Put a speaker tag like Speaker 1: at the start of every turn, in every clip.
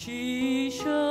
Speaker 1: 起身。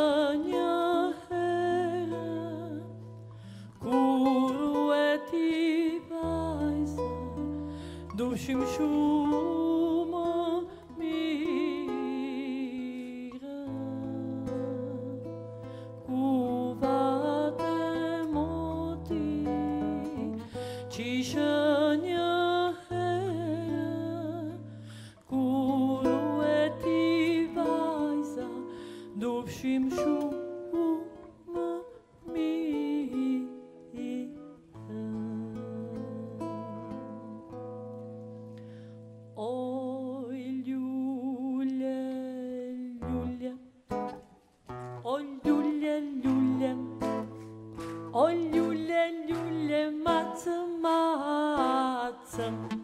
Speaker 1: lule lule matım matım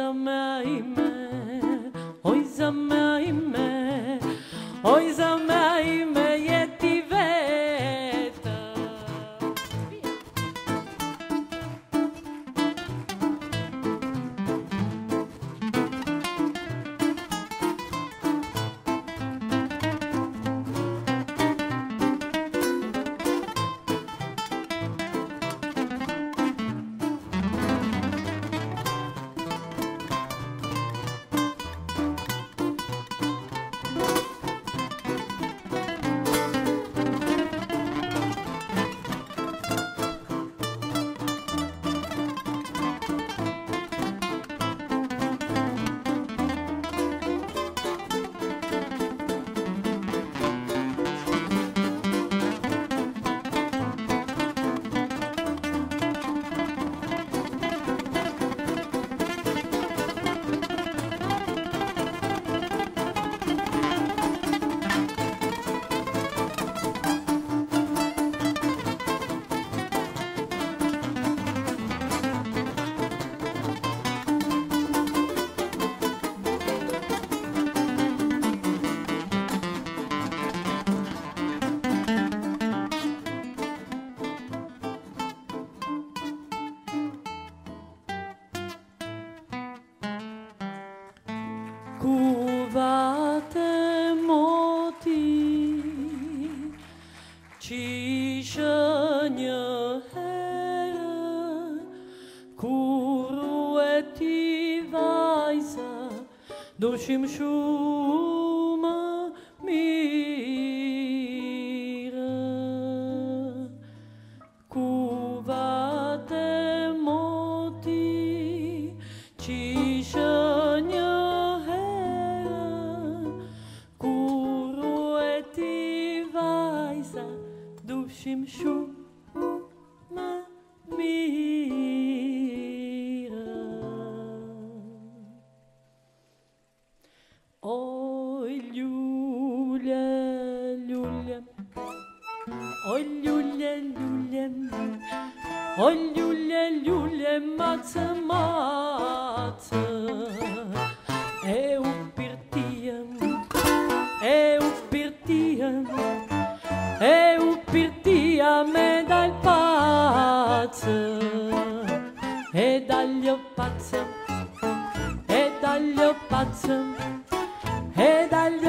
Speaker 1: Amen. Ciszenie here, kurueti vaisa, doshim shur. שימשו מאמירה. אוי לולה לולה, אוי לולה לולה, אוי לולה לולה מצמה e daglio pazzo, e daglio pazzo, e daglio